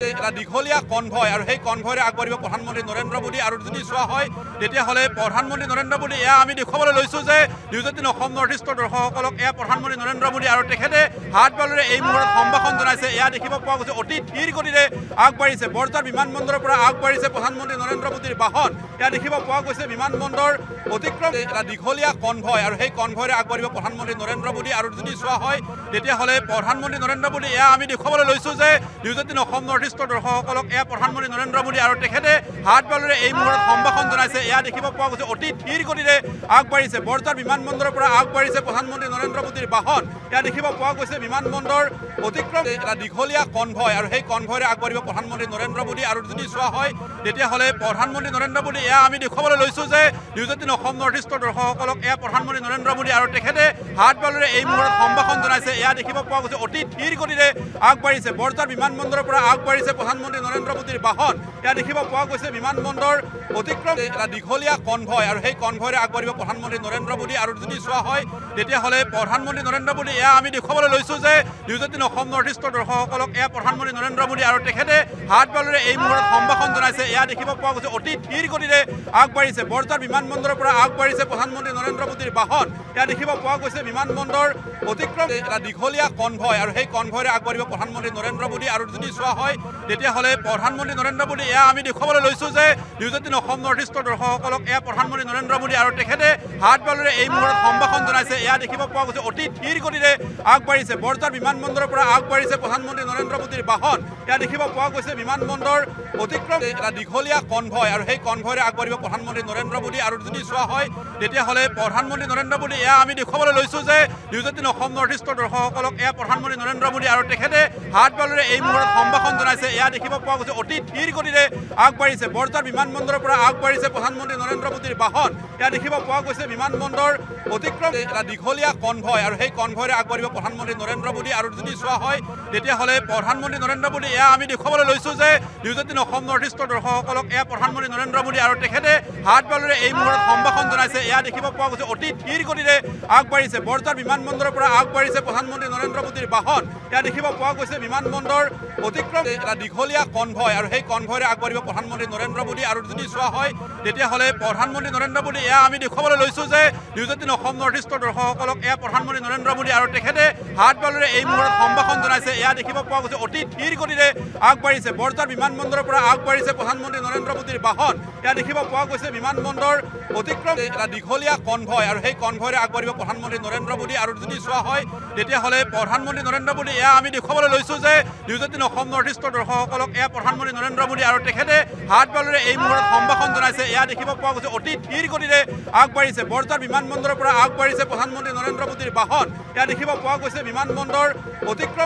এটা দীঘলীয়া কনভয় আৰু সেই কনভয়ৰে আগবাঢ়িব প্ৰধানমন্ত্ৰী নৰেন্দ্ৰ মোদী। আৰু যদি চোৱা হয় তেতিয়াহ'লে প্ৰধানমন্ত্ৰী নৰেন্দ্ৰ মোদী এয়া আমি দেখুৱাবলৈ লৈছোঁ যে নিউজ এইটিন অসম নৰ্থ ইষ্টৰ দৰ্শকসকলক এয়া প্ৰধানমন্ত্ৰী নৰেন্দ্ৰ মোদী আৰু তেখেতে হাত বালেৰে এই মুহূৰ্তত সম্ভাষণ জনাইছে। এয়া দেখিব পোৱা গৈছে অতি ধীৰ গতিৰে আগবাঢ়িছে। বৰজাৰ বিমানবন্দৰৰ পৰা আগবাঢ়িছে প্ৰধানমন্ত্ৰী নৰেন্দ্ৰ মোদীৰ বাহন। এয়া দেখিব পোৱা গৈছে বিমানবন্দৰ অতিক্ৰম এটা দীঘলীয়া কনভয় আৰু সেই কনভয়ৰে আগবাঢ়িব প্ৰধানমন্ত্ৰী নৰেন্দ্ৰ মোদী। আৰু যদি চোৱা হয় তেতিয়াহ'লে প্ৰধানমন্ত্ৰী নৰেন্দ্ৰ মোদী এয়া আমি দেখুৱাবলৈ লৈছোঁ যে নিউজ এইটিন অসম নৰ্থ ইষ্টৰ দৰ্শকসকলক এয়া প্ৰধানমন্ত্ৰী নৰেন্দ্ৰ মোদী আৰু তেখেতে হাত বালেৰে এই মুহূৰ্তত সম্ভাষণ জনাইছে। এয়া দেখিব পোৱা গৈছে অতি ধীৰ গতিৰে আগবাঢ়িছে। বৰজাৰ বিমানবন্দৰৰ পৰা আগবাঢ়িছে প্ৰধানমন্ত্ৰী নৰেন্দ্ৰ মোদীৰ বাহন। এয়া দেখিব পোৱা গৈছে বিমানবন্দৰ অতিক্ৰম এটা দীঘলীয়া কনভয় আৰু সেই কনভয়ৰে আগবাঢ়িব প্ৰধানমন্ত্ৰী নৰেন্দ্ৰ মোদী। আৰু যদি চোৱা হয় তেতিয়াহ'লে প্ৰধানমন্ত্ৰী নৰেন্দ্ৰ মোদী এয়া আমি দেখুৱাবলৈ লৈছোঁ যে এইটিন অসম নৰ্থ ইষ্টৰ দৰ্শকসকলক এয়া প্ৰধানমন্ত্ৰী নৰেন্দ্ৰ মোদী আৰু তেখেতে হাত বালেৰে এই মুহূৰ্তত সম্ভাষণ জনাইছে। এয়া দেখিব পোৱা গৈছে অতি ধীৰ গতিৰে আগবাঢ়িছে। বৰজাৰ বিমানবন্দৰৰ পৰা আগবাঢ়িছে প্ৰধানমন্ত্ৰী নৰেন্দ্ৰ মোদীৰ বাহন। এয়া দেখিব পোৱা গৈছে বিমানবন্দৰ অতিক্ৰম এটা দীঘলীয়া কনভয় আৰু সেই কনভয়ৰে আগবাঢ়িব প্ৰধানমন্ত্ৰী নৰেন্দ্ৰ মোদী। আৰু যদি চোৱা হয় তেতিয়াহ'লে প্ৰধানমন্ত্ৰী নৰেন্দ্ৰ মোদী এয়া আমি দেখুৱাবলৈ লৈছোঁ যে নিউজ এইটিন অসম নৰ্থ ইষ্টৰ দৰ্শকসকলক এয়া প্ৰধানমন্ত্ৰী নৰেন্দ্ৰ মোদী আৰু তেখেতে হাত বালেৰে এই মুহূৰ্তত সম্ভাষণ জনাইছে। এয়া দেখিব পোৱা গৈছে অতি ধীৰ গতিৰে আগবাঢ়িছে। বৰজাৰ বিমানবন্দৰৰ পৰা আগবাঢ়িছে প্ৰধানমন্ত্ৰী নৰেন্দ্ৰ মোদীৰ বাহন। এয়া দেখিব পোৱা গৈছে বিমানবন্দৰ অতিক্ৰম এটা দীঘলীয়া কনভয় আৰু সেই কনভয়ৰে আগবাঢ়িব প্ৰধানমন্ত্ৰী নৰেন্দ্ৰ মোদী। আৰু যদি চোৱা হয় তেতিয়াহ'লে প্ৰধানমন্ত্ৰী নৰেন্দ্ৰ মোদী এয়া আমি দেখুৱাবলৈ লৈছোঁ যে নিউজ এইটিন অসম নৰ্থ ইষ্টৰ দৰ্শকসকলক এয়া প্ৰধানমন্ত্ৰী নৰেন্দ্ৰ মোদী আৰু তেখেতে হাত বালেৰে এই মুহূৰ্তত সম্ভাষণ জনাইছে। এয়া দেখিব পোৱা গৈছে অতি ধীৰ গতিৰে আগবাঢ়িছে। বৰজাৰ বিমানবন্দৰৰ পৰা আগবাঢ়িছে প্ৰধানমন্ত্ৰী নৰেন্দ্ৰ মোদীৰ বাহন। এয়া দেখিব পোৱা গৈছে বিমানবন্দৰ অতিক্ৰম এটা দীঘলীয়া কনভয় আৰু সেই কনভয়ৰে আগবাঢ়িব প্ৰধানমন্ত্ৰী নৰেন্দ্ৰ মোদী আৰু যদি চোৱা হয় তেতিয়াহ'লে প্ৰধানমন্ত্ৰী নৰেন্দ্ৰ মোদী এয়া আমি দেখুৱাবলৈ লৈছোঁ যে নিউজ এইটিন অসম নৰ্থ ইষ্টৰ দৰ্শকসকলক এয়া প্ৰধানমন্ত্ৰী নৰেন্দ্ৰ মোদী আৰু তেখেতে হাত বালেৰে এই মুহূৰ্তত সম্ভাষণ জনাইছে। এয়া দেখিব পোৱা গৈছে অতি ধীৰ গতিৰে আগবাঢ়িছে। বৰজাৰ বিমানবন্দৰৰ পৰা আগবাঢ়িছে প্ৰধানমন্ত্ৰী নৰেন্দ্ৰ মোদীৰ বাহন। এয়া দেখিব পোৱা গৈছে বিমানবন্দৰ অতিক্ৰম এটা দীঘলীয়া কনভয় আৰু সেই কনভয়ৰে আগবাঢ়িব প্ৰধানমন্ত্ৰী নৰেন্দ্ৰ মোদী। আৰু যদি চোৱা হয় তেতিয়াহ'লে প্ৰধানমন্ত্ৰী নৰেন্দ্ৰ মোদী এয়া আমি দেখুৱাবলৈ লৈছোঁ যে নিউজ এইটিন অসম নৰ্থ ইষ্টৰ দৰ্শকসকলক এয়া প্ৰধানমন্ত্ৰী নৰেন্দ্ৰ মোদী। আৰু তেখেতে হাত বালেৰে এই মুহূৰ্তত সম্ভাষণ জনাইছে। এয়া দেখিব পোৱা গৈছে অতি ধীৰ গতিৰে আগবাঢ়িছে। বৰজাৰ বিমানবন্দৰৰ পৰা আগবাঢ়িছে প্ৰধানমন্ত্ৰী নৰেন্দ্ৰ মোদীৰ বাহন। এয়া দেখিব পোৱা গৈছে বিমানবন্দৰ অতিক্ৰম এটা দীঘলীয়া কনভয় আৰু সেই কনভয়ৰে আগবাঢ়িব প্ৰধানমন্ত্ৰী নৰেন্দ্ৰ মোদী। আৰু যদি চোৱা হয় তেতিয়াহ'লে প্ৰধানমন্ত্ৰী নৰেন্দ্ৰ মোদী এয়া আমি দেখুৱাবলৈ লৈছোঁ যে নিউজ এইটিন অসম নৰ্থ ইষ্টৰ দৰ্শকসকলক এয়া প্ৰধানমন্ত্ৰী নৰেন্দ্ৰ মোদী আৰু তেখেতে হাত বালেৰে এই মুহূৰ্তত সম্ভাষণ জনাইছে। এয়া দেখিব পোৱা গৈছে অতি ধীৰ গতিৰে আগবাঢ়িছে। বৰজাৰ বিমানবন্দৰৰ পৰা আগবাঢ়িছে প্ৰধানমন্ত্ৰী নৰেন্দ্ৰ মোদীৰ বাহন। এয়া দেখিব পোৱা গৈছে বিমানবন্দৰ অতিক্ৰম এটা দীঘলীয়া কনভয় আৰু সেই কনভয়ৰে আগবাঢ়িব প্ৰধানমন্ত্ৰী নৰেন্দ্ৰ মোদী আৰু যদি চোৱা হয় তেতিয়াহ'লে প্ৰধানমন্ত্ৰী নৰেন্দ্ৰ মোদী এয়া আমি দেখুৱাবলৈ লৈছোঁ যে নিউজ এইটিন অসম নৰ্থ ইষ্টৰ দৰ্শকসকলক এয়া প্ৰধানমন্ত্ৰী নৰেন্দ্ৰ মোদী আৰু তেখেতে হাত বালেৰে এই মুহূৰ্তত সম্ভাষণ জনাইছে। এয়া দেখিব পোৱা গৈছে অতি ধীৰ গতিৰে আগবাঢ়িছে। বৰজাৰ বিমানবন্দৰৰ পৰা আগবাঢ়িছে প্ৰধানমন্ত্ৰী নৰেন্দ্ৰ মোদীৰ বাহন। এয়া দেখিব পোৱা গৈছে বিমানবন্দৰ অতিক্ৰম